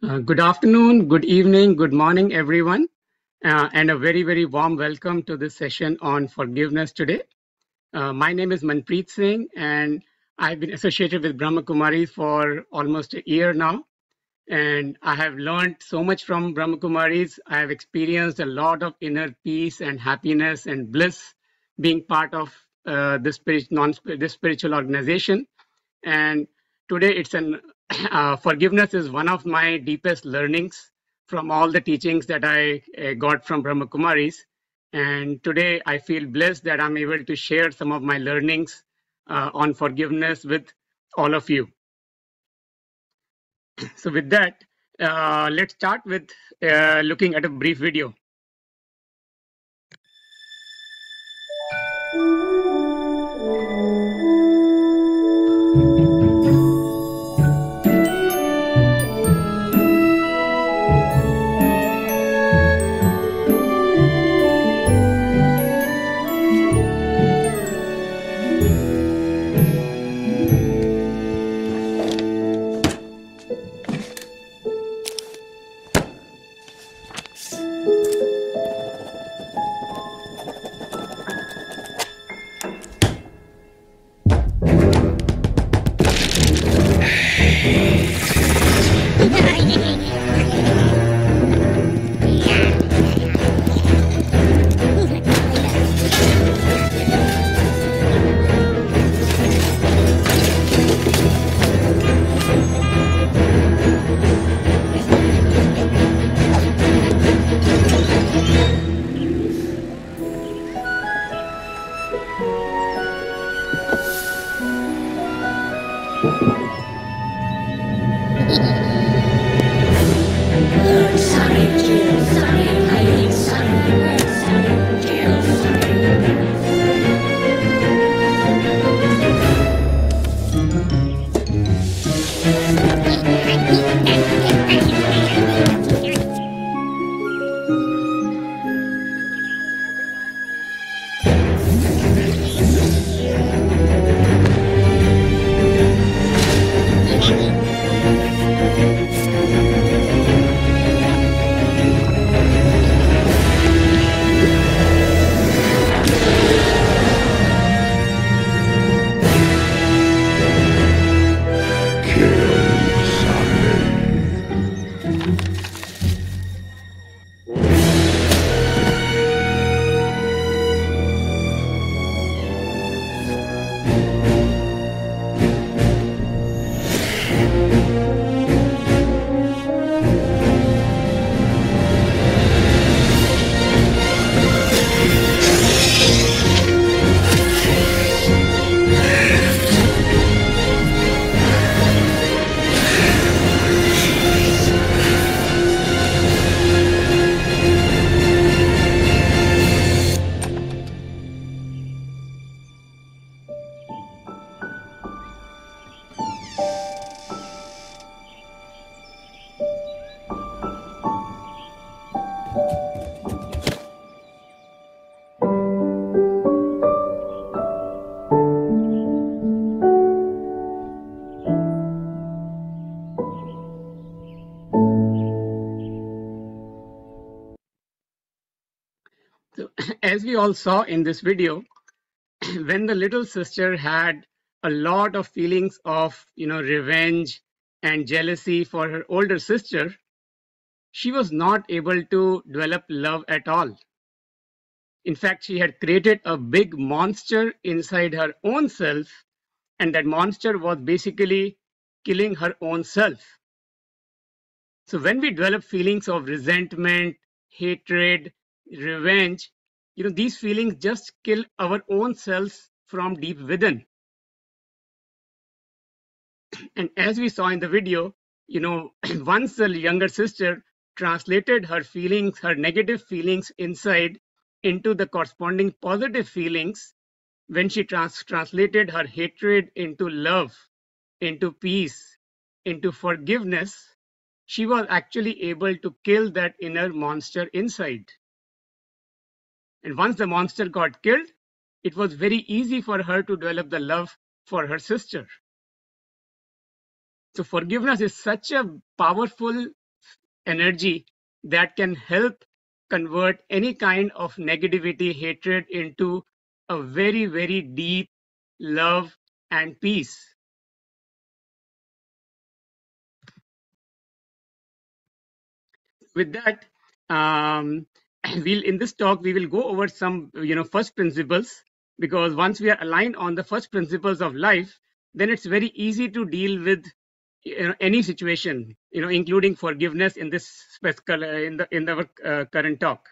Uh, good afternoon, good evening, good morning, everyone, uh, and a very, very warm welcome to this session on forgiveness today. Uh, my name is Manpreet Singh, and I've been associated with Brahma Kumaris for almost a year now. And I have learned so much from Brahma Kumaris. I have experienced a lot of inner peace and happiness and bliss being part of uh, this, spirit, non, this spiritual organization. And today it's an uh, forgiveness is one of my deepest learnings from all the teachings that I uh, got from Brahma Kumaris. And today I feel blessed that I'm able to share some of my learnings uh, on forgiveness with all of you. So, with that, uh, let's start with uh, looking at a brief video. As we all saw in this video, when the little sister had a lot of feelings of, you know, revenge and jealousy for her older sister, she was not able to develop love at all. In fact, she had created a big monster inside her own self, and that monster was basically killing her own self. So, when we develop feelings of resentment, hatred, revenge, you know, these feelings just kill our own selves from deep within. And as we saw in the video, you know, once the younger sister translated her feelings, her negative feelings inside into the corresponding positive feelings, when she trans- translated her hatred into love, into peace, into forgiveness, she was actually able to kill that inner monster inside. And once the monster got killed, it was very easy for her to develop the love for her sister. So, forgiveness is such a powerful energy that can help convert any kind of negativity, hatred into a very, very deep love and peace. With that, um, we'll in this talk we will go over some you know first principles because once we are aligned on the first principles of life, then it's very easy to deal with you know, any situation, you know, including forgiveness in this specific in the in the uh, current talk.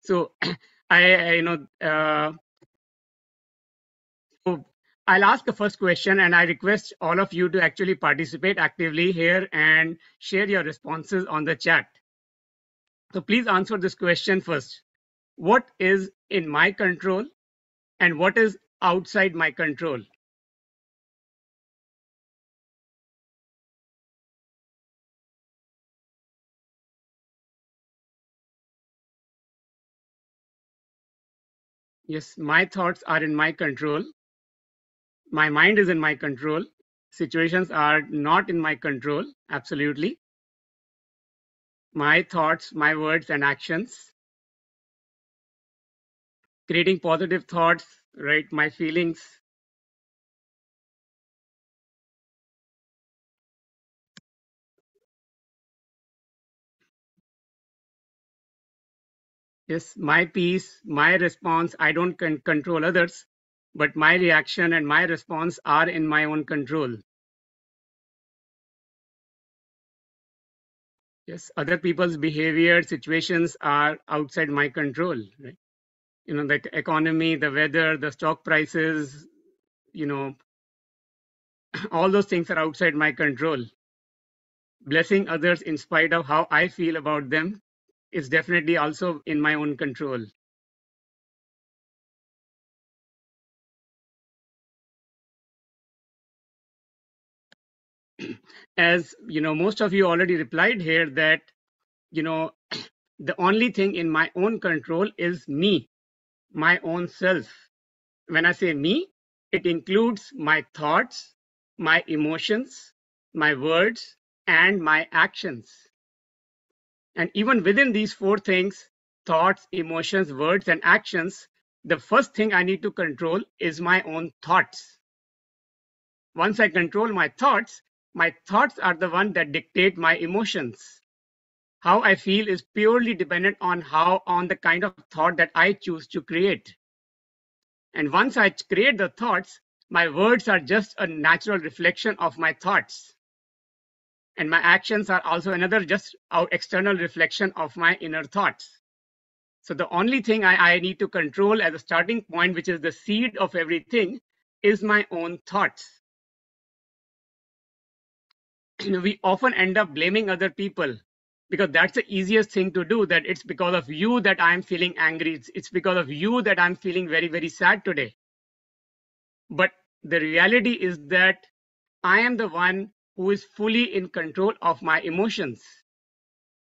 So, I, I you know. Uh, so I'll ask the first question and I request all of you to actually participate actively here and share your responses on the chat. So please answer this question first. What is in my control and what is outside my control? Yes, my thoughts are in my control. My mind is in my control. Situations are not in my control, absolutely. My thoughts, my words, and actions. Creating positive thoughts, right? My feelings. Yes, my peace, my response. I don't con- control others, but my reaction and my response are in my own control. Yes, other people's behavior, situations are outside my control, right? You know, the economy, the weather, the stock prices, you know, all those things are outside my control. Blessing others in spite of how I feel about them is definitely also in my own control. As you know, most of you already replied here that, you know, the only thing in my own control is me, my own self. When I say me, it includes my thoughts, my emotions, my words, and my actions. And even within these four things thoughts, emotions, words, and actions the first thing I need to control is my own thoughts. Once I control my thoughts, my thoughts are the one that dictate my emotions. How I feel is purely dependent on how on the kind of thought that I choose to create. And once I create the thoughts, my words are just a natural reflection of my thoughts. And my actions are also another just our external reflection of my inner thoughts. So the only thing I, I need to control as a starting point, which is the seed of everything, is my own thoughts. We often end up blaming other people because that's the easiest thing to do that it's because of you that i'm feeling angry. It's, it's because of you that i'm feeling very very sad today. But the reality is that i am the one who is fully in control of my emotions.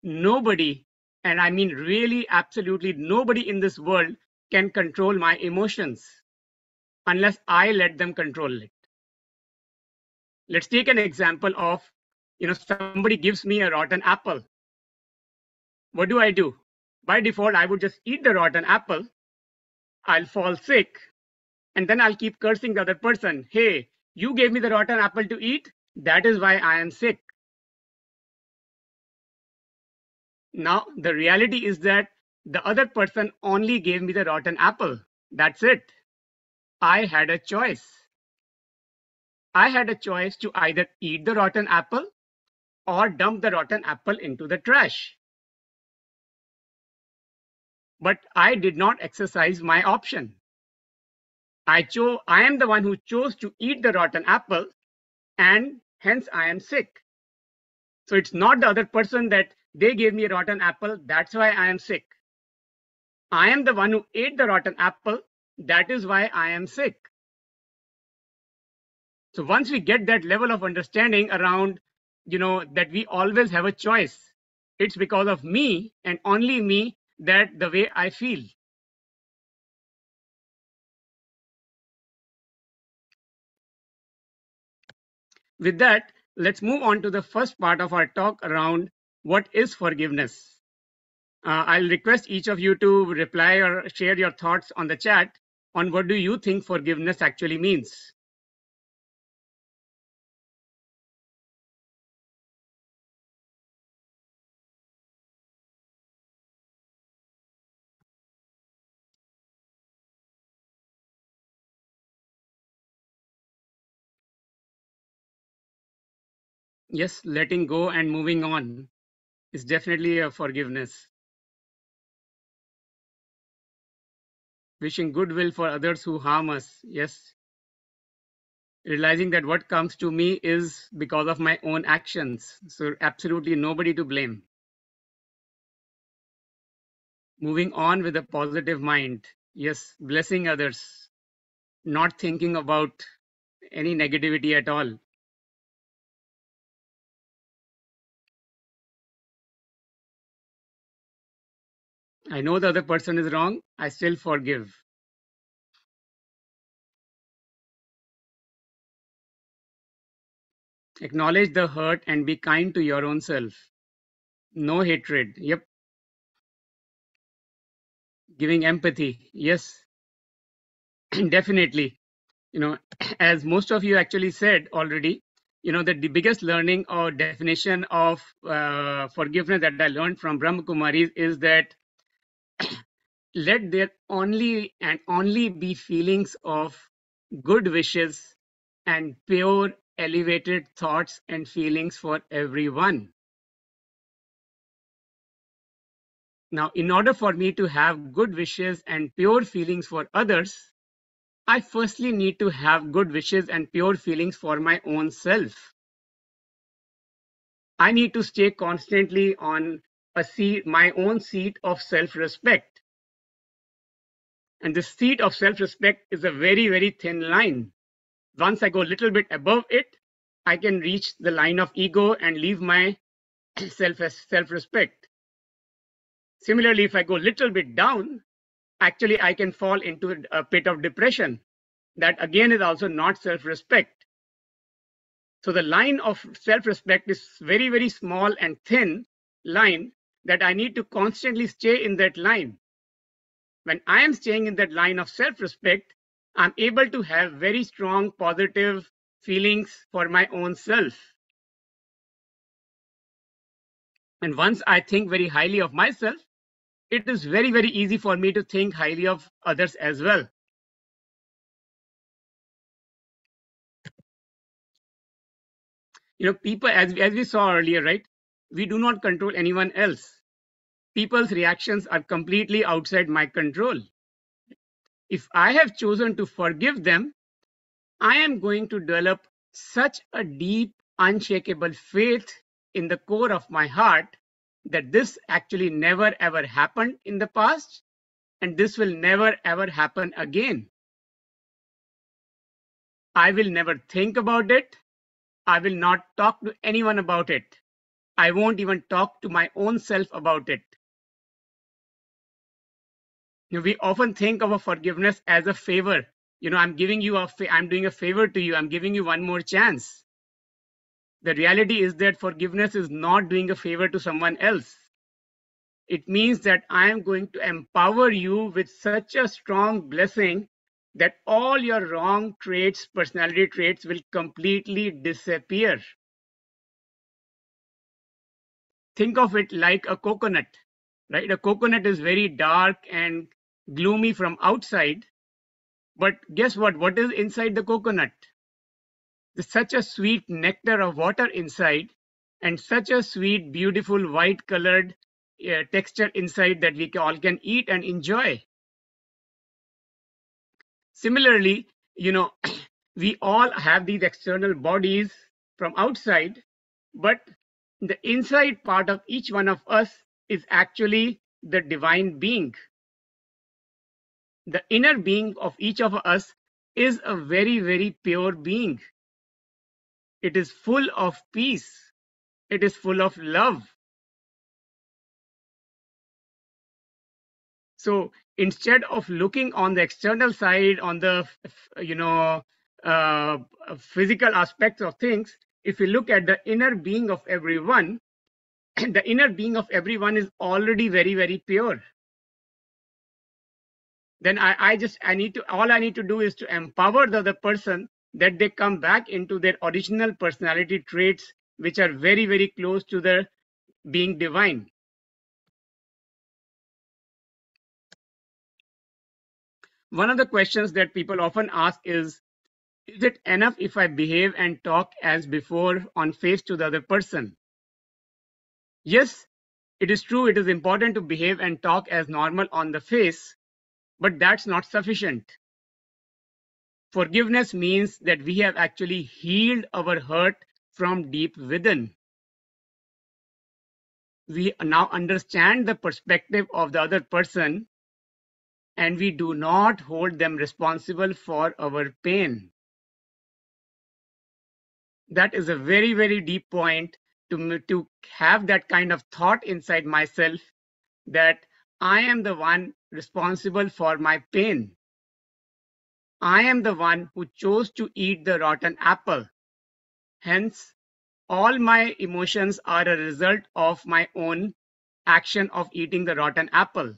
Nobody and i mean really absolutely nobody in this world can control my emotions unless i let them control it. Let's take an example of you know somebody gives me a rotten apple what do i do? By default i would just eat the rotten apple. I'll fall sick and then i'll keep cursing the other person. Hey you gave me the rotten apple to eat. That is why i am sick. Now the reality is that the other person only gave me the rotten apple. That's it. I had a choice. I had a choice to either eat the rotten apple or dump the rotten apple into the trash. But I did not exercise my option. I chose I am the one who chose to eat the rotten apple and hence I am sick. So it's not the other person that they gave me a rotten apple, that's why I am sick. I am the one who ate the rotten apple, that is why I am sick. So once we get that level of understanding around, you know, that we always have a choice, it's because of me and only me that the way I feel. With that, let's move on to the first part of our talk around what is forgiveness? Uh, I'll request each of you to reply or share your thoughts on the chat on what do you think forgiveness actually means. Yes, letting go and moving on is definitely a forgiveness. Wishing goodwill for others who harm us. Yes. Realizing that what comes to me is because of my own actions. So, absolutely nobody to blame. Moving on with a positive mind. Yes. Blessing others. Not thinking about any negativity at all. I know the other person is wrong. I still forgive. Acknowledge the hurt and be kind to your own self. No hatred. Yep. Giving empathy. Yes. Definitely. You know, as most of you actually said already, you know, that the biggest learning or definition of uh, forgiveness that I learned from Brahma Kumaris is that let there only and only be feelings of good wishes and pure elevated thoughts and feelings for everyone. Now, in order for me to have good wishes and pure feelings for others, I firstly need to have good wishes and pure feelings for my own self. I need to stay constantly on seat, my own seat of self-respect. And the seat of self-respect is a very, very thin line. Once I go a little bit above it, I can reach the line of ego and leave my self self-respect. Similarly, if I go a little bit down, actually I can fall into a pit of depression. That again is also not self-respect. So the line of self-respect is very, very small and thin line that I need to constantly stay in that line. When I am staying in that line of self-respect, I'm able to have very strong positive feelings for my own self. And once I think very highly of myself, it is very, very easy for me to think highly of others as well. You know, people, as, as we saw earlier, right? We do not control anyone else. People's reactions are completely outside my control. If I have chosen to forgive them, I am going to develop such a deep, unshakable faith in the core of my heart that this actually never ever happened in the past and this will never ever happen again. I will never think about it. I will not talk to anyone about it. I won't even talk to my own self about it. You know, we often think of a forgiveness as a favor. You know, I'm giving you a, I'm doing a favor to you. I'm giving you one more chance. The reality is that forgiveness is not doing a favor to someone else. It means that I am going to empower you with such a strong blessing that all your wrong traits, personality traits will completely disappear. Think of it like a coconut, right? A coconut is very dark and gloomy from outside. But guess what? What is inside the coconut? There's such a sweet nectar of water inside and such a sweet, beautiful, white colored uh, texture inside that we all can eat and enjoy. Similarly, you know, we all have these external bodies from outside, but the inside part of each one of us is actually the divine being the inner being of each of us is a very, very pure being. It is full of peace. It is full of love. So instead of looking on the external side, on the, you know, uh, physical aspects of things, if you look at the inner being of everyone, the inner being of everyone is already very, very pure. Then I, I just I need to all I need to do is to empower the other person that they come back into their original personality traits, which are very, very close to their being divine. One of the questions that people often ask is Is it enough if I behave and talk as before on face to the other person? Yes, it is true, it is important to behave and talk as normal on the face, but that's not sufficient. Forgiveness means that we have actually healed our hurt from deep within. We now understand the perspective of the other person and we do not hold them responsible for our pain. That is a very, very deep point to, to have that kind of thought inside myself that I am the one responsible for my pain. I am the one who chose to eat the rotten apple. Hence, all my emotions are a result of my own action of eating the rotten apple.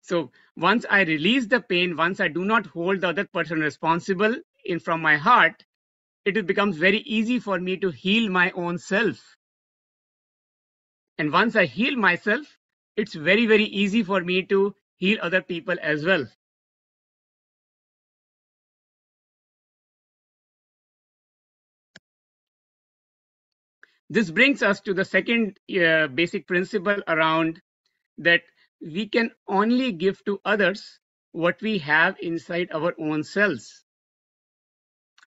So once I release the pain, once I do not hold the other person responsible in from my heart, it becomes very easy for me to heal my own self. And once I heal myself, it's very, very easy for me to heal other people as well. This brings us to the second uh, basic principle around that we can only give to others what we have inside our own selves.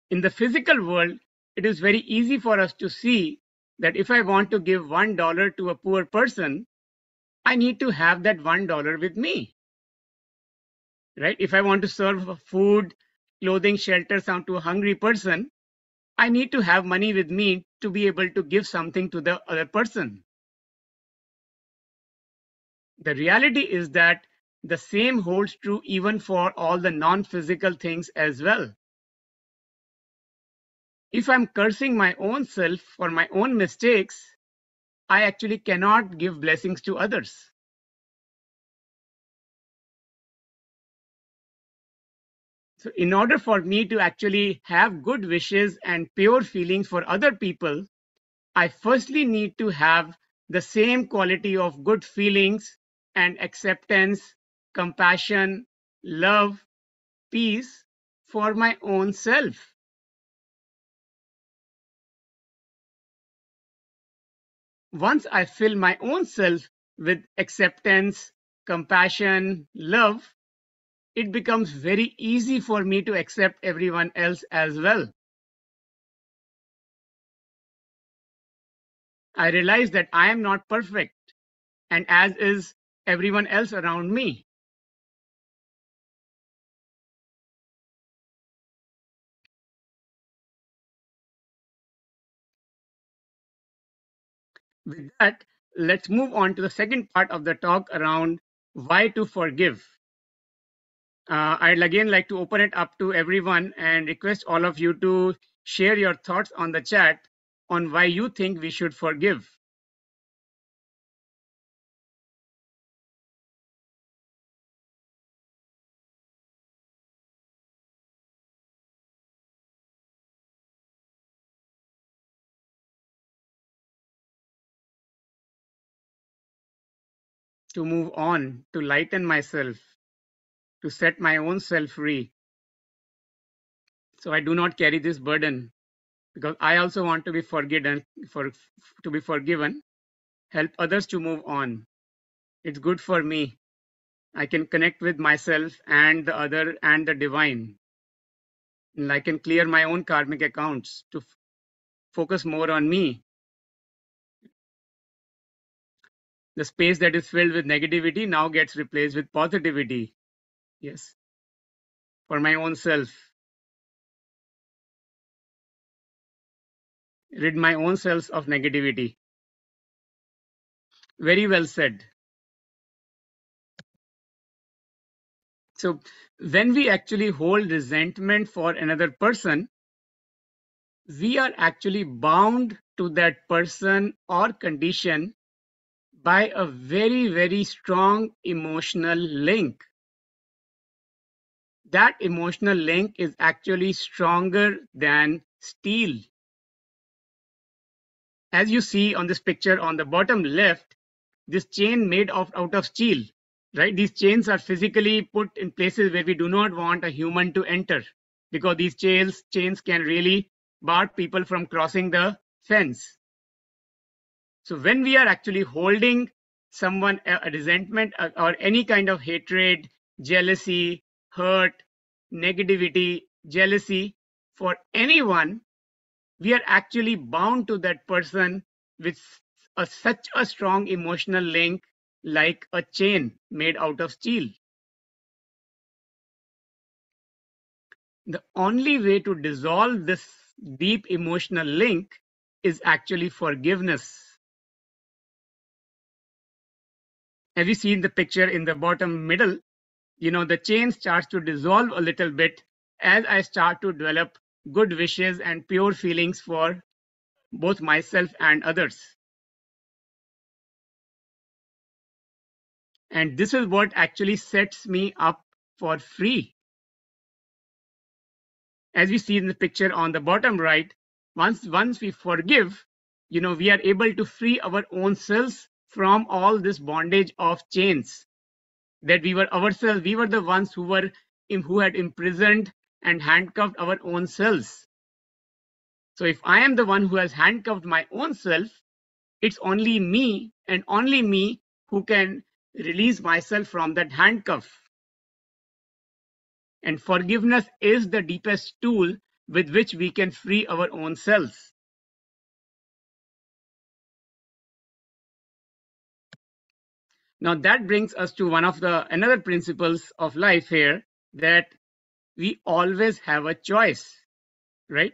In the physical world, it is very easy for us to see that if I want to give one dollar to a poor person, I need to have that one dollar with me. Right? If I want to serve food, clothing, shelter some to a hungry person, I need to have money with me to be able to give something to the other person. The reality is that the same holds true even for all the non-physical things as well. If I'm cursing my own self for my own mistakes, I actually cannot give blessings to others. So in order for me to actually have good wishes and pure feelings for other people, I firstly need to have the same quality of good feelings and acceptance, compassion, love, peace for my own self. Once I fill my own self with acceptance, compassion, love, it becomes very easy for me to accept everyone else as well. I realize that I am not perfect, and as is everyone else around me. With that, let's move on to the second part of the talk around why to forgive. Uh, I'd again like to open it up to everyone and request all of you to share your thoughts on the chat on why you think we should forgive. To move on, to lighten myself, to set my own self free. So I do not carry this burden because I also want to be forgiven for to be forgiven, help others to move on. It's good for me. I can connect with myself and the other and the divine. And I can clear my own karmic accounts to focus more on me the space that is filled with negativity now gets replaced with positivity. Yes. For my own self. Rid my own selves of negativity. Very well said. So, when we actually hold resentment for another person, we are actually bound to that person or condition by a very, very strong emotional link. That emotional link is actually stronger than steel. As you see on this picture on the bottom left, this chain made of, out of steel, right? These chains are physically put in places where we do not want a human to enter because these chains, chains can really bar people from crossing the fence. So when we are actually holding someone a resentment uh, or any kind of hatred, jealousy, hurt, negativity, jealousy for anyone, we are actually bound to that person with a, such a strong emotional link like a chain made out of steel. The only way to dissolve this deep emotional link is actually forgiveness. As you see in the picture in the bottom middle, you know, the chain starts to dissolve a little bit as I start to develop good wishes and pure feelings for both myself and others. And this is what actually sets me up for free. As we see in the picture on the bottom right, once, once we forgive, you know, we are able to free our own selves from all this bondage of chains that we were ourselves, we were the ones who were who had imprisoned and handcuffed our own selves. So if I am the one who has handcuffed my own self, it's only me and only me who can release myself from that handcuff. And forgiveness is the deepest tool with which we can free our own selves. Now that brings us to one of the another principles of life here that we always have a choice, right?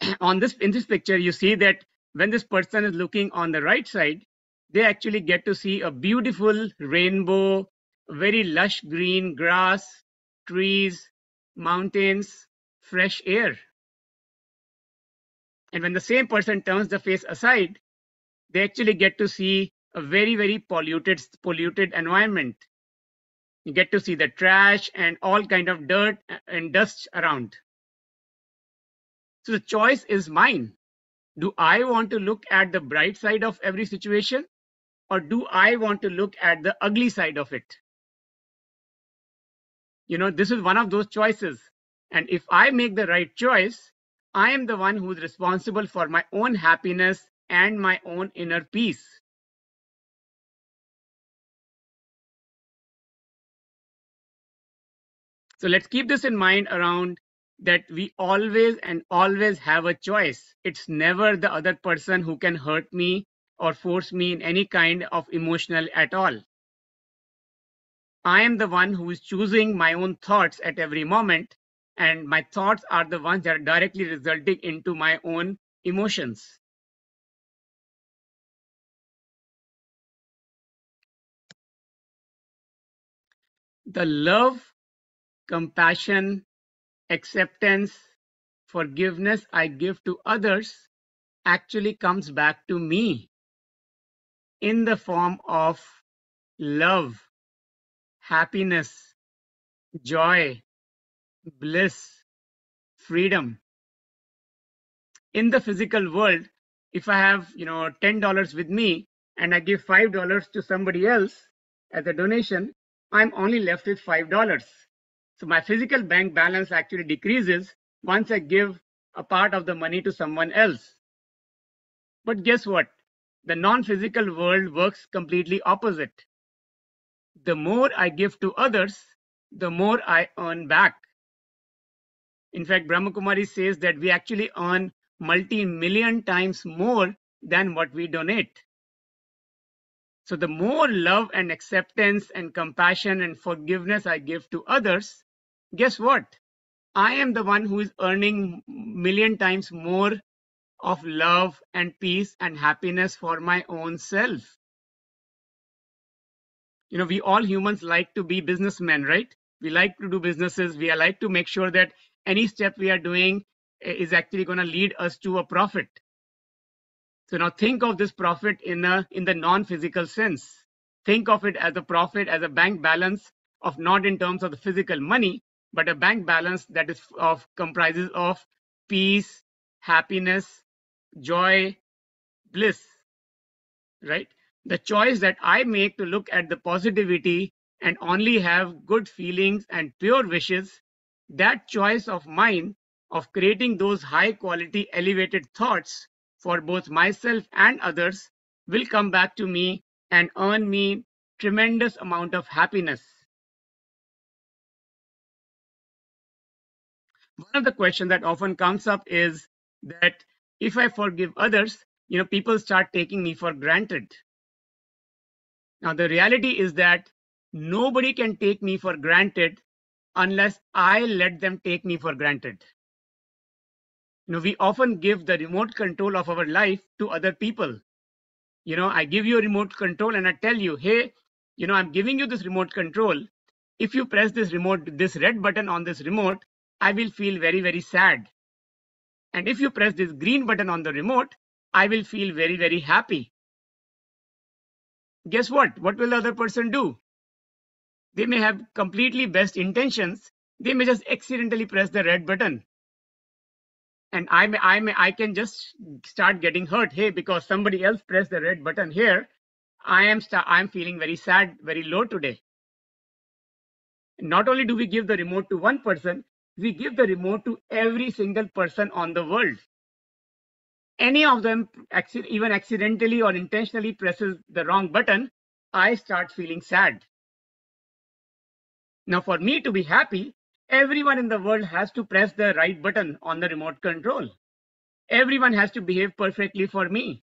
on this in this picture, you see that when this person is looking on the right side, they actually get to see a beautiful rainbow, very lush green grass, trees, mountains, fresh air. And when the same person turns the face aside, they actually get to see a very, very polluted, polluted environment. You get to see the trash and all kind of dirt and dust around. So the choice is mine. Do I want to look at the bright side of every situation or do I want to look at the ugly side of it? You know, this is one of those choices. And if I make the right choice, I am the one who's responsible for my own happiness and my own inner peace. So let's keep this in mind around that we always and always have a choice. It's never the other person who can hurt me or force me in any kind of emotional at all. I am the one who is choosing my own thoughts at every moment, and my thoughts are the ones that are directly resulting into my own emotions. The love, compassion, acceptance, forgiveness I give to others actually comes back to me in the form of love, happiness, joy, bliss, freedom. In the physical world, if I have, you know, $10 with me and I give $5 to somebody else as a donation, I'm only left with $5. So my physical bank balance actually decreases once I give a part of the money to someone else. But guess what? The non-physical world works completely opposite. The more I give to others, the more I earn back. In fact, Brahmakumari says that we actually earn multi-million times more than what we donate. So the more love and acceptance and compassion and forgiveness I give to others, guess what? I am the one who is earning million times more of love and peace and happiness for my own self. You know, we all humans like to be businessmen, right? We like to do businesses. We like to make sure that any step we are doing is actually going to lead us to a profit. So now think of this profit in a in the non-physical sense. Think of it as a profit as a bank balance of not in terms of the physical money, but a bank balance that is of comprises of peace, happiness, joy, bliss. Right? The choice that I make to look at the positivity and only have good feelings and pure wishes, that choice of mine of creating those high quality elevated thoughts for both myself and others will come back to me and earn me tremendous amount of happiness. One of the questions that often comes up is that if I forgive others, you know, people start taking me for granted. Now, the reality is that nobody can take me for granted unless I let them take me for granted. You know, we often give the remote control of our life to other people. You know, I give you a remote control and I tell you, hey, you know, I'm giving you this remote control. If you press this remote, this red button on this remote, I will feel very, very sad. And if you press this green button on the remote, I will feel very, very happy. Guess what? What will the other person do? They may have completely best intentions. They may just accidentally press the red button. And I may, I may, I can just start getting hurt. Hey, because somebody else pressed the red button here, I am, I am feeling very sad, very low today. Not only do we give the remote to one person, we give the remote to every single person on the world. Any of them, even accidentally or intentionally presses the wrong button, I start feeling sad. Now, for me to be happy, everyone in the world has to press the right button on the remote control. Everyone has to behave perfectly for me.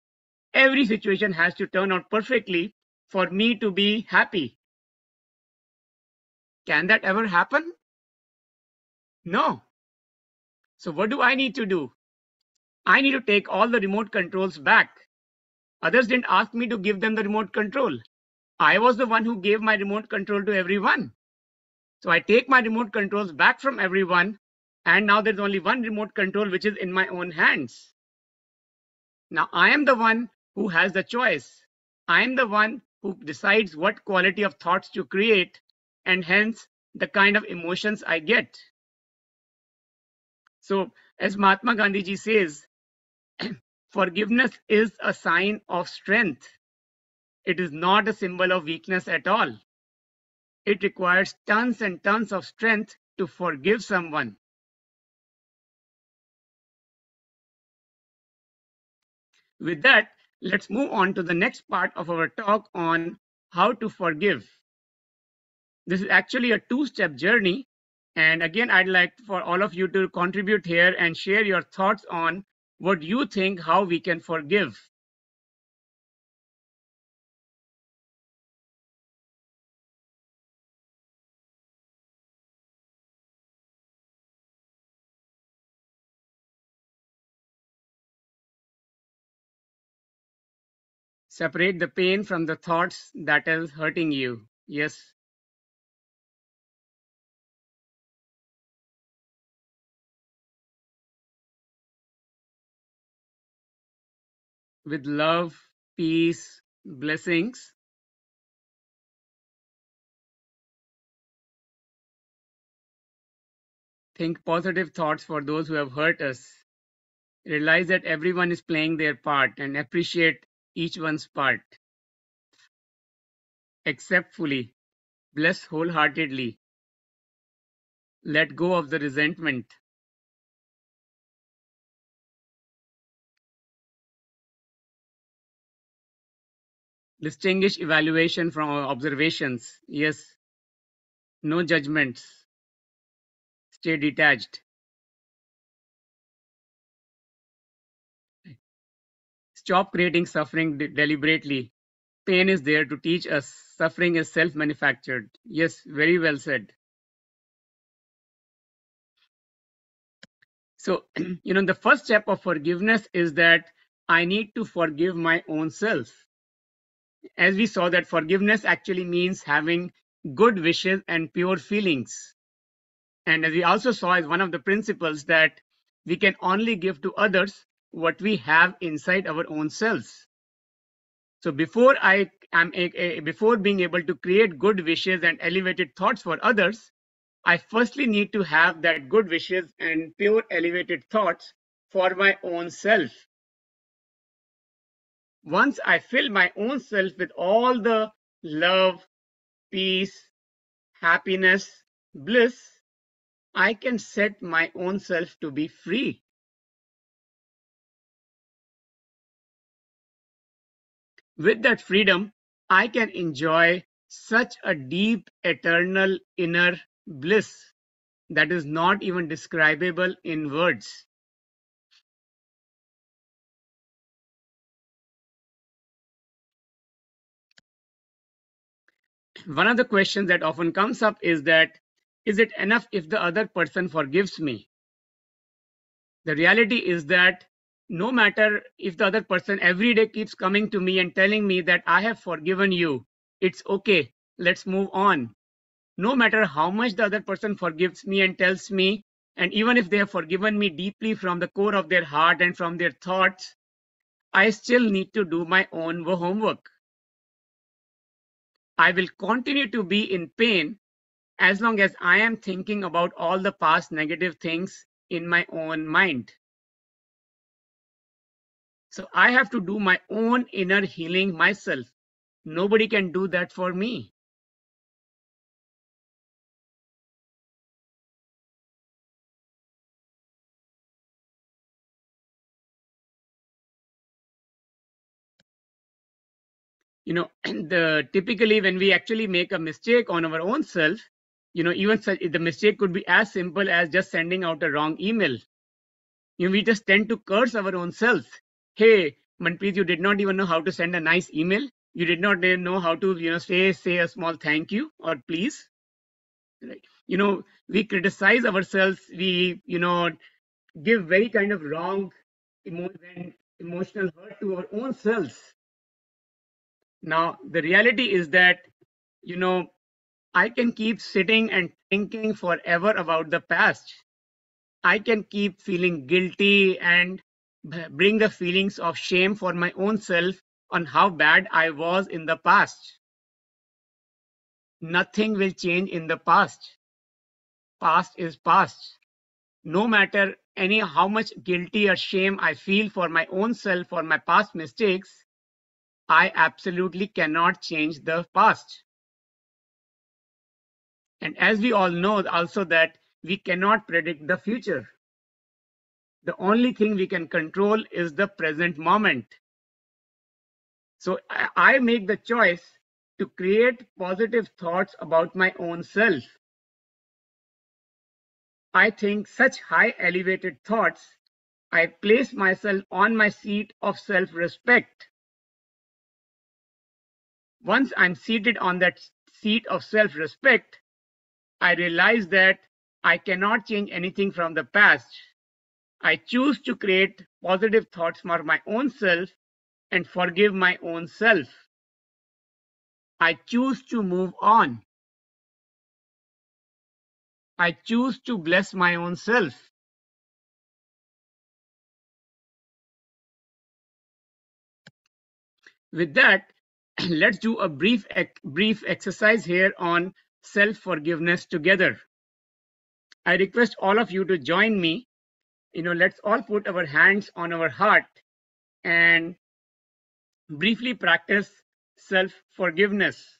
Every situation has to turn out perfectly for me to be happy. Can that ever happen? No. So what do I need to do? I need to take all the remote controls back. Others didn't ask me to give them the remote control. I was the one who gave my remote control to everyone. So I take my remote controls back from everyone. And now there's only one remote control, which is in my own hands. Now I am the one who has the choice. I am the one who decides what quality of thoughts to create and hence the kind of emotions I get. So as Mahatma Gandhi ji says, forgiveness is a sign of strength. It is not a symbol of weakness at all. It requires tons and tons of strength to forgive someone. With that, let's move on to the next part of our talk on how to forgive. This is actually a two-step journey. And again, I'd like for all of you to contribute here and share your thoughts on what you think how we can forgive. Separate the pain from the thoughts that is hurting you. Yes. With love, peace, blessings. Think positive thoughts for those who have hurt us. Realize that everyone is playing their part and appreciate each one's part. Accept fully. Bless wholeheartedly. Let go of the resentment. Distinguish evaluation from observations. Yes. No judgments. Stay detached. Stop creating suffering de deliberately. Pain is there to teach us. Suffering is self-manufactured. Yes, very well said. So, you know, the first step of forgiveness is that I need to forgive my own self. As we saw that forgiveness actually means having good wishes and pure feelings. And as we also saw as one of the principles that we can only give to others what we have inside our own selves. So before I am before being able to create good wishes and elevated thoughts for others, I firstly need to have that good wishes and pure elevated thoughts for my own self. Once I fill my own self with all the love, peace, happiness, bliss, I can set my own self to be free. With that freedom, I can enjoy such a deep, eternal inner bliss that is not even describable in words. One of the questions that often comes up is that is it enough if the other person forgives me? The reality is that no matter if the other person every day keeps coming to me and telling me that I have forgiven you, it's okay, let's move on. No matter how much the other person forgives me and tells me, and even if they have forgiven me deeply from the core of their heart and from their thoughts, I still need to do my own homework. I will continue to be in pain as long as I am thinking about all the past negative things in my own mind. So I have to do my own inner healing myself. Nobody can do that for me. You know, the typically when we actually make a mistake on our own self, you know, even such, the mistake could be as simple as just sending out a wrong email. You know, we just tend to curse our own self. Hey, Manpreet, you did not even know how to send a nice email. You did not know how to, you know, say say a small thank you or please. Right. You know, we criticize ourselves. We, you know, give very kind of wrong emo emotional hurt to our own selves. Now, the reality is that, you know, I can keep sitting and thinking forever about the past. I can keep feeling guilty and bring the feelings of shame for my own self on how bad I was in the past. Nothing will change in the past. Past is past. No matter any how much guilty or shame I feel for my own self for my past mistakes, I absolutely cannot change the past. And as we all know also that we cannot predict the future. The only thing we can control is the present moment. So I make the choice to create positive thoughts about my own self. I think such high elevated thoughts, I place myself on my seat of self respect. Once I'm seated on that seat of self respect, I realize that I cannot change anything from the past. I choose to create positive thoughts for my own self and forgive my own self. I choose to move on. I choose to bless my own self. With that, let's do a brief, brief exercise here on self-forgiveness together. I request all of you to join me. You know, let's all put our hands on our heart and briefly practice self-forgiveness.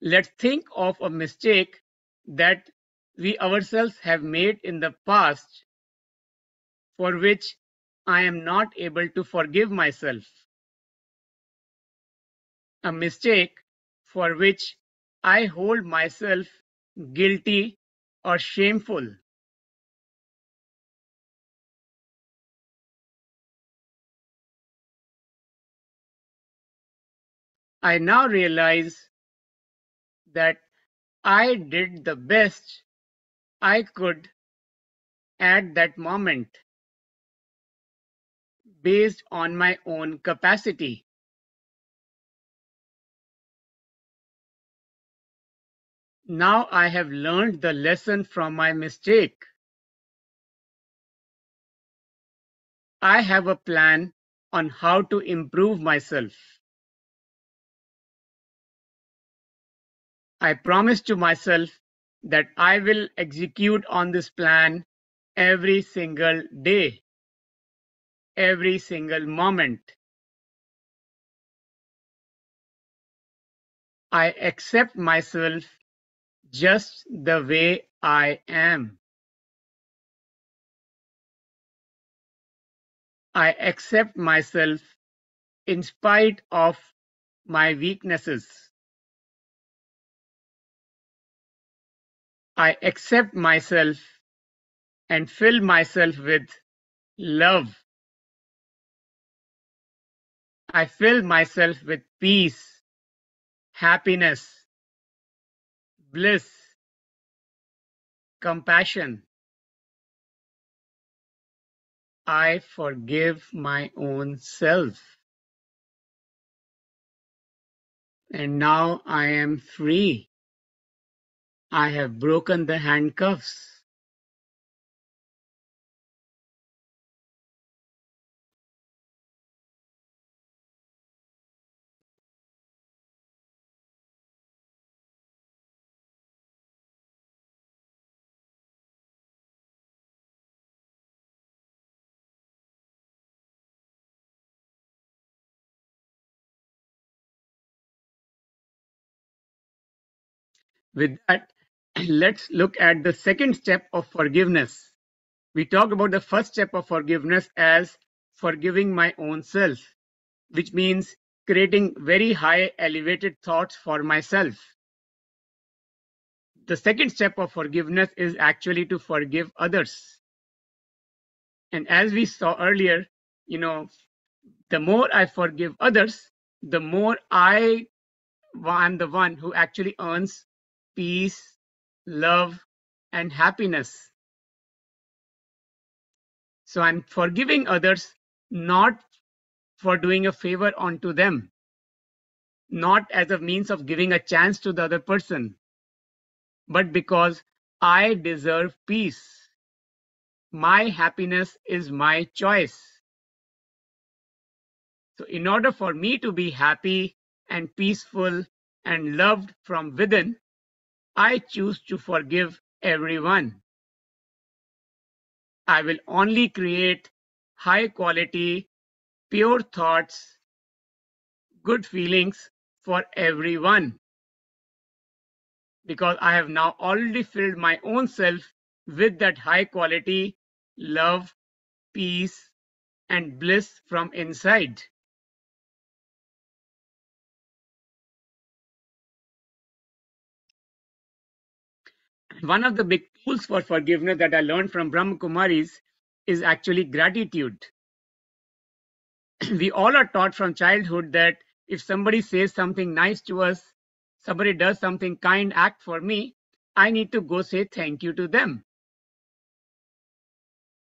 Let's think of a mistake that we ourselves have made in the past for which I am not able to forgive myself a mistake for which I hold myself guilty or shameful. I now realize that I did the best I could at that moment based on my own capacity. Now I have learned the lesson from my mistake. I have a plan on how to improve myself. I promise to myself that I will execute on this plan every single day, every single moment. I accept myself just the way I am. I accept myself in spite of my weaknesses. I accept myself and fill myself with love. I fill myself with peace, happiness, bliss, compassion. I forgive my own self. And now I am free. I have broken the handcuffs. With that, let's look at the second step of forgiveness. We talked about the first step of forgiveness as forgiving my own self, which means creating very high elevated thoughts for myself. The second step of forgiveness is actually to forgive others. And as we saw earlier, you know, the more I forgive others, the more I am the one who actually earns peace, love, and happiness. So I'm forgiving others not for doing a favor onto them, not as a means of giving a chance to the other person, but because I deserve peace. My happiness is my choice. So, in order for me to be happy and peaceful and loved from within, I choose to forgive everyone. I will only create high quality, pure thoughts, good feelings for everyone. Because I have now already filled my own self with that high quality love, peace, and bliss from inside. One of the big tools for forgiveness that I learned from Brahma Kumaris is actually gratitude. we all are taught from childhood that if somebody says something nice to us, somebody does something kind act for me, I need to go say thank you to them.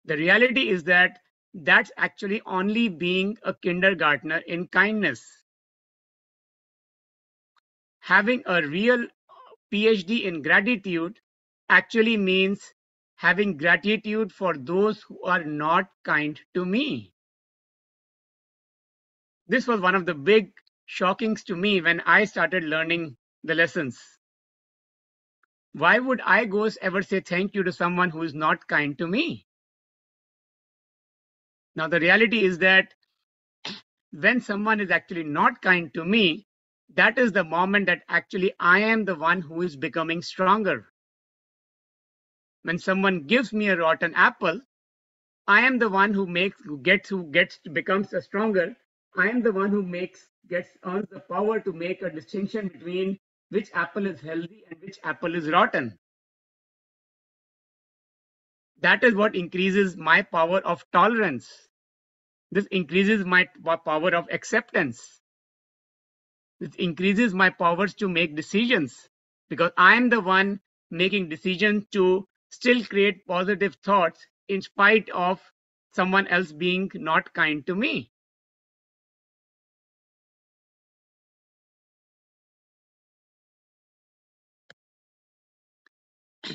The reality is that that's actually only being a kindergartner in kindness. Having a real PhD in gratitude actually means having gratitude for those who are not kind to me. This was one of the big shockings to me when I started learning the lessons. Why would I go ever say thank you to someone who is not kind to me? Now, the reality is that when someone is actually not kind to me, that is the moment that actually I am the one who is becoming stronger when someone gives me a rotten apple, I am the one who makes who gets who gets becomes a stronger. I am the one who makes gets earns the power to make a distinction between which apple is healthy and which apple is rotten. That is what increases my power of tolerance. This increases my power of acceptance. This increases my powers to make decisions because I am the one making decisions to still create positive thoughts in spite of someone else being not kind to me.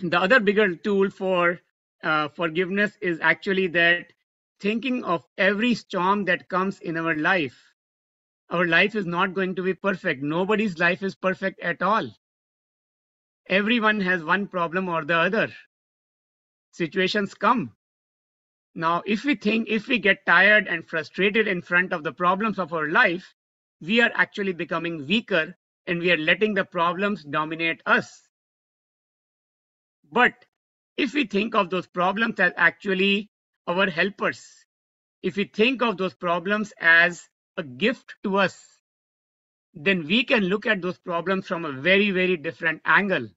the other bigger tool for uh, forgiveness is actually that thinking of every storm that comes in our life. Our life is not going to be perfect. Nobody's life is perfect at all. Everyone has one problem or the other. Situations come. Now, if we think, if we get tired and frustrated in front of the problems of our life, we are actually becoming weaker and we are letting the problems dominate us. But if we think of those problems as actually our helpers, if we think of those problems as a gift to us, then we can look at those problems from a very, very different angle.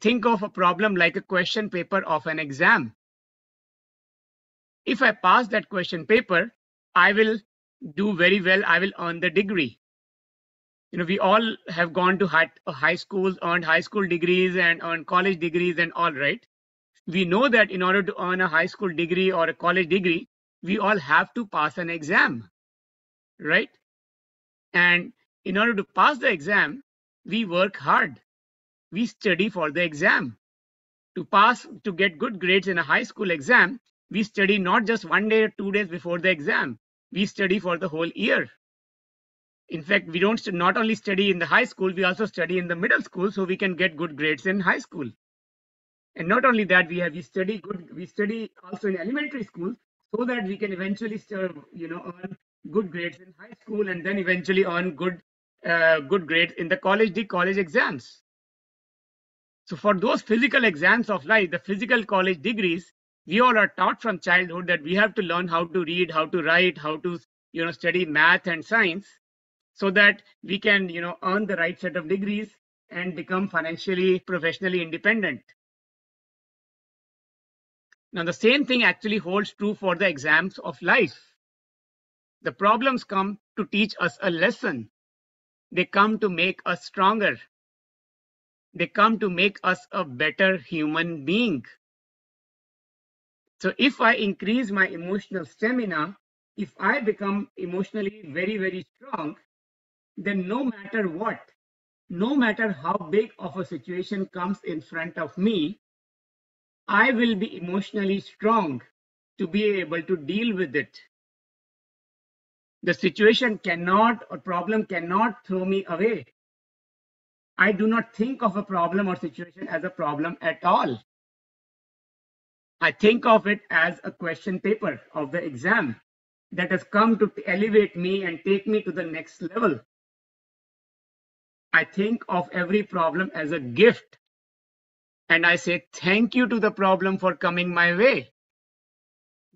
Think of a problem like a question paper of an exam. If I pass that question paper, I will do very well. I will earn the degree. You know, we all have gone to high, uh, high schools, earned high school degrees and earned college degrees and all right. We know that in order to earn a high school degree or a college degree, we all have to pass an exam, right? And in order to pass the exam, we work hard we study for the exam. To pass, to get good grades in a high school exam, we study not just one day or two days before the exam. We study for the whole year. In fact, we don't not only study in the high school, we also study in the middle school so we can get good grades in high school. And not only that, we have we study good, we study also in elementary school so that we can eventually, serve, you know, earn good grades in high school and then eventually earn good, uh, good grades in the college, the college exams. So for those physical exams of life, the physical college degrees, we all are taught from childhood that we have to learn how to read, how to write, how to you know study math and science, so that we can you know earn the right set of degrees and become financially, professionally independent. Now the same thing actually holds true for the exams of life. The problems come to teach us a lesson. They come to make us stronger. They come to make us a better human being. So if I increase my emotional stamina, if I become emotionally very, very strong, then no matter what, no matter how big of a situation comes in front of me, I will be emotionally strong to be able to deal with it. The situation cannot or problem cannot throw me away. I do not think of a problem or situation as a problem at all. I think of it as a question paper of the exam that has come to elevate me and take me to the next level. I think of every problem as a gift and I say thank you to the problem for coming my way.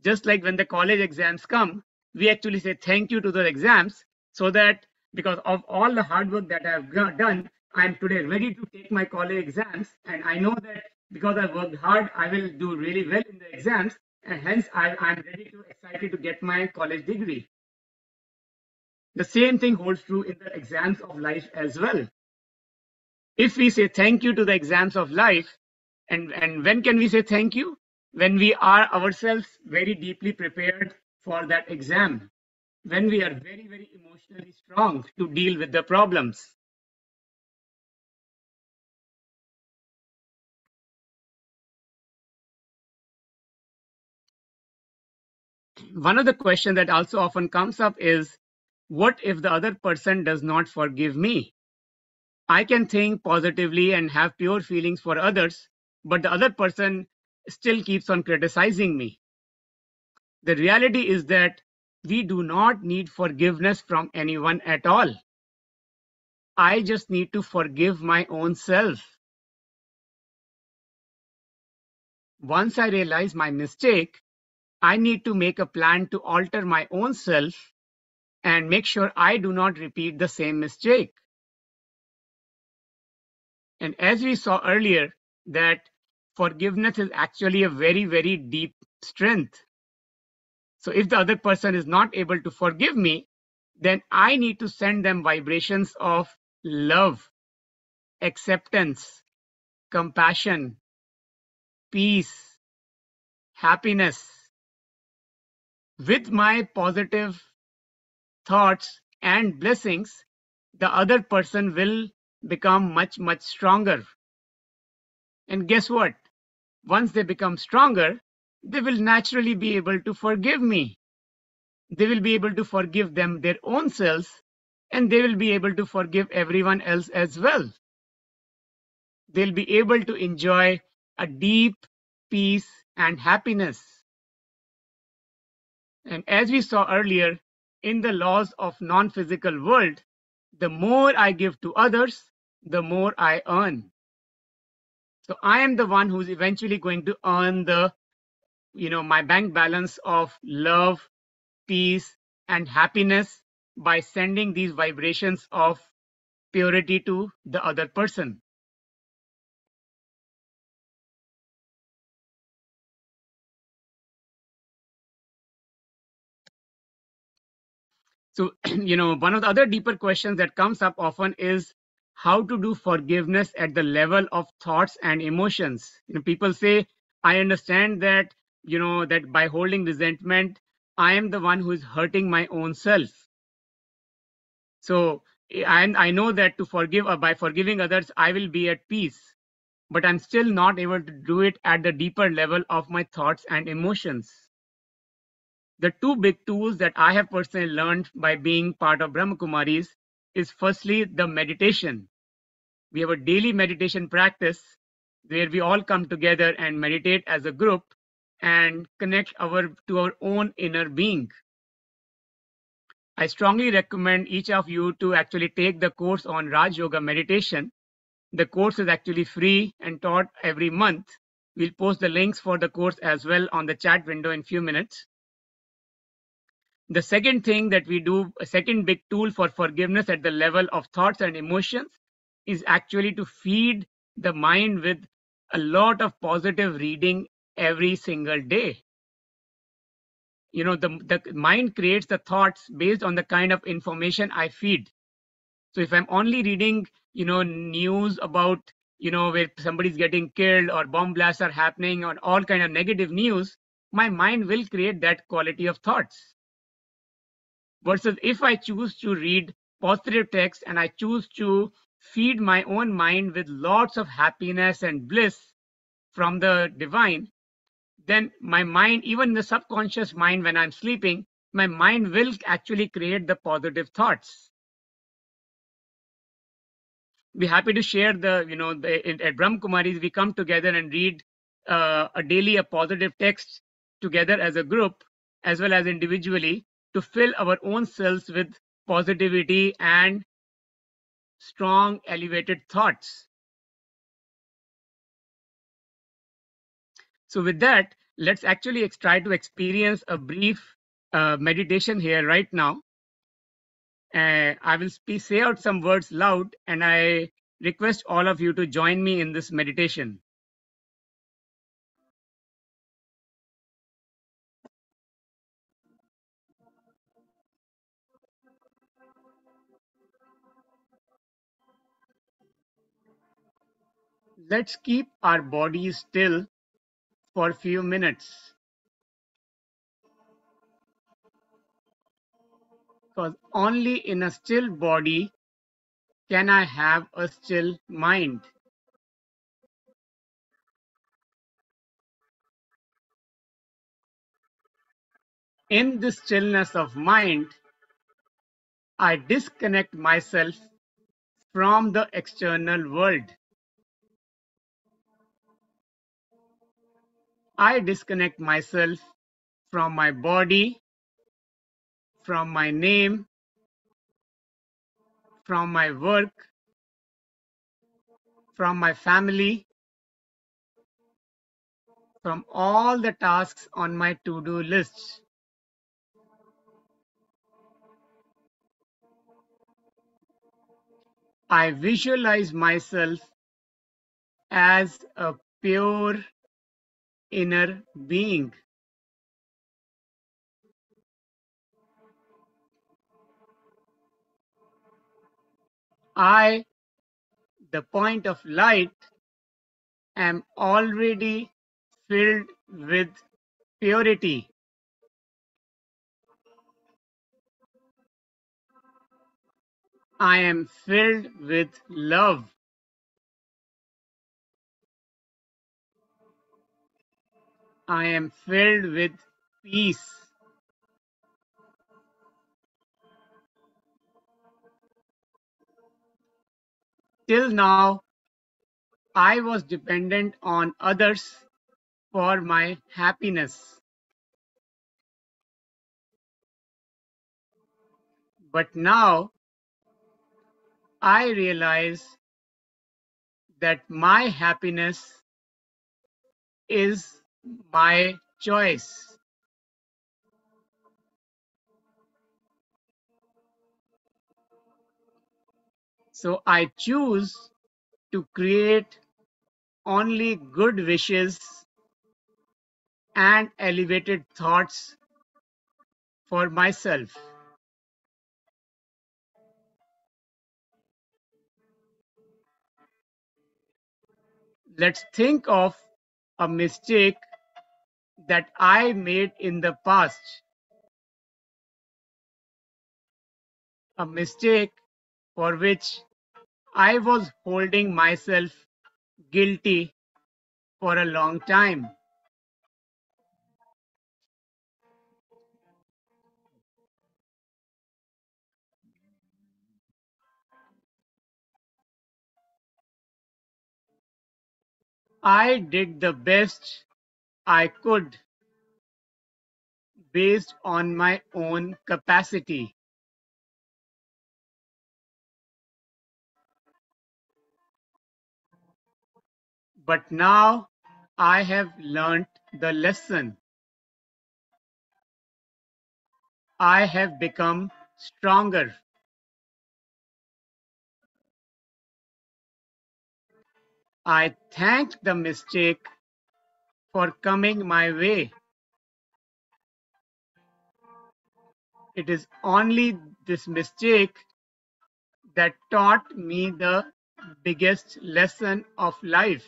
Just like when the college exams come, we actually say thank you to the exams so that because of all the hard work that I've done, I'm today ready to take my college exams, and I know that because I worked hard, I will do really well in the exams, and hence I, am ready to excited to get my college degree. The same thing holds true in the exams of life as well. If we say thank you to the exams of life, and, and when can we say thank you? When we are ourselves very deeply prepared for that exam, when we are very, very emotionally strong to deal with the problems. One of the questions that also often comes up is what if the other person does not forgive me? I can think positively and have pure feelings for others, but the other person still keeps on criticizing me. The reality is that we do not need forgiveness from anyone at all. I just need to forgive my own self. Once I realize my mistake, I need to make a plan to alter my own self and make sure I do not repeat the same mistake. And as we saw earlier, that forgiveness is actually a very, very deep strength. So if the other person is not able to forgive me, then I need to send them vibrations of love, acceptance, compassion, peace, happiness, with my positive thoughts and blessings, the other person will become much, much stronger. And guess what? Once they become stronger, they will naturally be able to forgive me. They will be able to forgive them their own selves, and they will be able to forgive everyone else as well. They'll be able to enjoy a deep peace and happiness. And as we saw earlier, in the laws of non-physical world, the more I give to others, the more I earn. So I am the one who's eventually going to earn the, you know, my bank balance of love, peace, and happiness by sending these vibrations of purity to the other person. So, you know, one of the other deeper questions that comes up often is how to do forgiveness at the level of thoughts and emotions. You know, people say, I understand that, you know, that by holding resentment, I am the one who is hurting my own self. So, eh, and I know that to forgive or by forgiving others, I will be at peace. But I'm still not able to do it at the deeper level of my thoughts and emotions the two big tools that I have personally learned by being part of Brahma Kumaris is firstly the meditation. We have a daily meditation practice where we all come together and meditate as a group and connect our to our own inner being. I strongly recommend each of you to actually take the course on Raj Yoga meditation. The course is actually free and taught every month. We'll post the links for the course as well on the chat window in few minutes. The second thing that we do, a second big tool for forgiveness at the level of thoughts and emotions is actually to feed the mind with a lot of positive reading every single day. You know, the, the mind creates the thoughts based on the kind of information I feed. So if I'm only reading, you know, news about, you know, where somebody's getting killed or bomb blasts are happening or all kind of negative news, my mind will create that quality of thoughts versus if I choose to read positive text and I choose to feed my own mind with lots of happiness and bliss from the divine, then my mind, even the subconscious mind, when I'm sleeping, my mind will actually create the positive thoughts. Be happy to share the, you know, the, at Brahma Kumaris, we come together and read uh, a daily a positive text together as a group, as well as individually, to fill our own selves with positivity and strong elevated thoughts. So with that, let's actually try to experience a brief uh, meditation here right now. Uh, I will speak, say out some words loud and I request all of you to join me in this meditation. Let's keep our bodies still for a few minutes. Because only in a still body can I have a still mind. In this stillness of mind, I disconnect myself from the external world. I disconnect myself from my body, from my name, from my work, from my family, from all the tasks on my to-do list. I visualize myself as a pure inner being. I, the point of light, am already filled with purity. I am filled with love. I am filled with peace. Till now, I was dependent on others for my happiness. But now I realize that my happiness is my choice. So I choose to create only good wishes and elevated thoughts for myself. Let's think of a mistake that I made in the past. A mistake for which I was holding myself guilty for a long time. I did the best I could based on my own capacity. But now I have learnt the lesson. I have become stronger. I thank the mistake for coming my way. It is only this mistake that taught me the biggest lesson of life.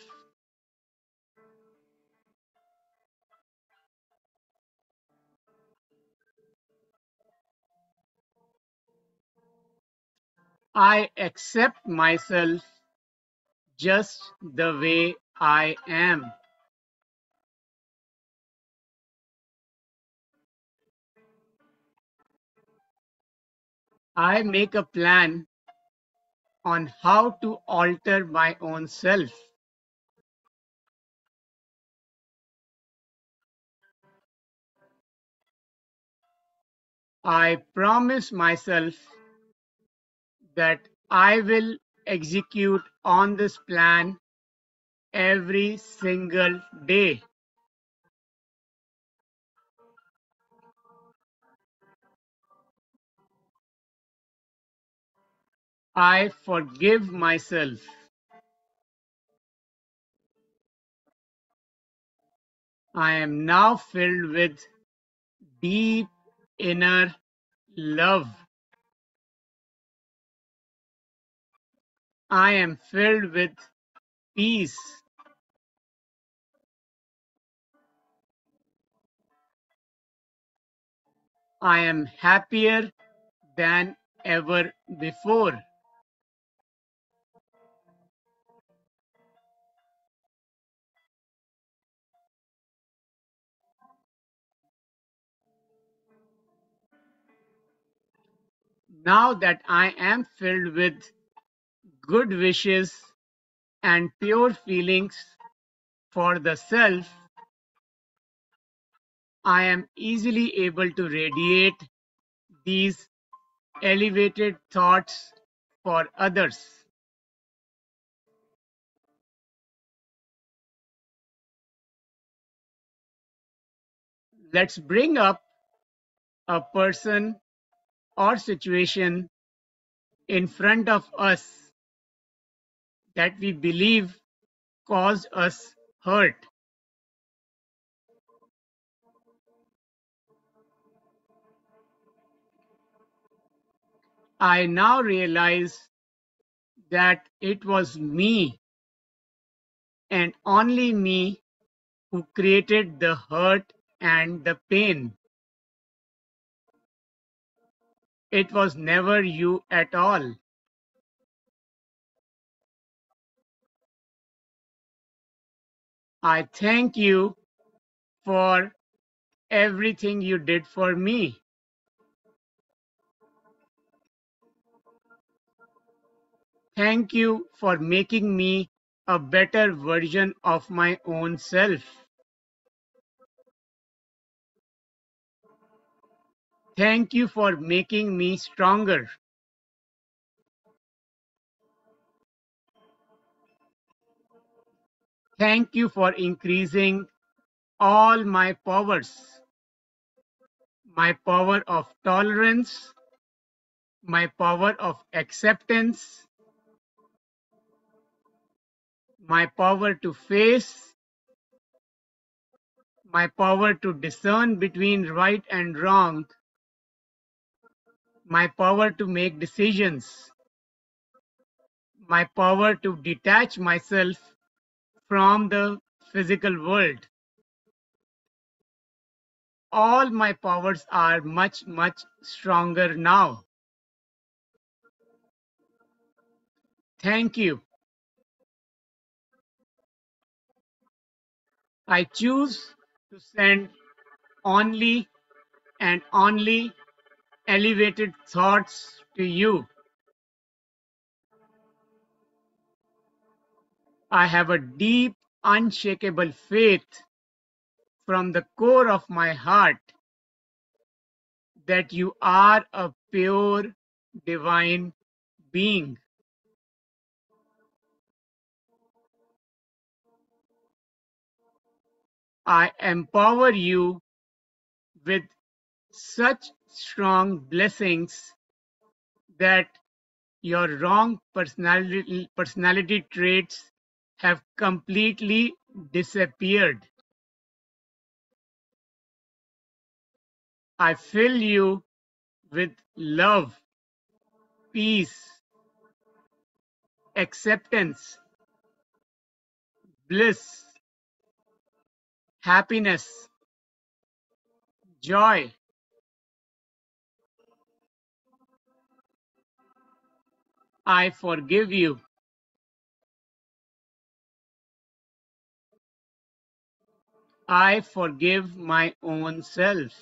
I accept myself just the way I am. I make a plan on how to alter my own self. I promise myself that I will execute on this plan every single day. I forgive myself. I am now filled with deep inner love. I am filled with peace. I am happier than ever before. Now that I am filled with good wishes and pure feelings for the self, I am easily able to radiate these elevated thoughts for others. Let's bring up a person or situation in front of us that we believe caused us hurt. I now realize that it was me and only me who created the hurt and the pain. It was never you at all. I thank you for everything you did for me. Thank you for making me a better version of my own self. Thank you for making me stronger. Thank you for increasing all my powers my power of tolerance, my power of acceptance, my power to face, my power to discern between right and wrong, my power to make decisions, my power to detach myself from the physical world. All my powers are much, much stronger now. Thank you. I choose to send only and only elevated thoughts to you. I have a deep, unshakable faith from the core of my heart that you are a pure divine being. I empower you with such strong blessings that your wrong personality, personality traits have completely disappeared. I fill you with love, peace, acceptance, bliss, happiness, joy. I forgive you. I forgive my own self.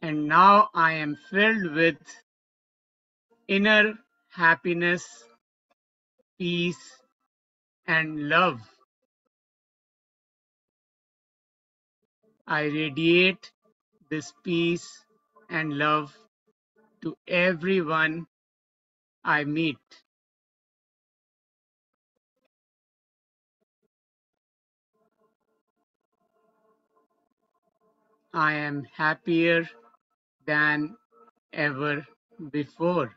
And now I am filled with inner happiness, peace, and love. I radiate this peace and love to everyone I meet. I am happier than ever before.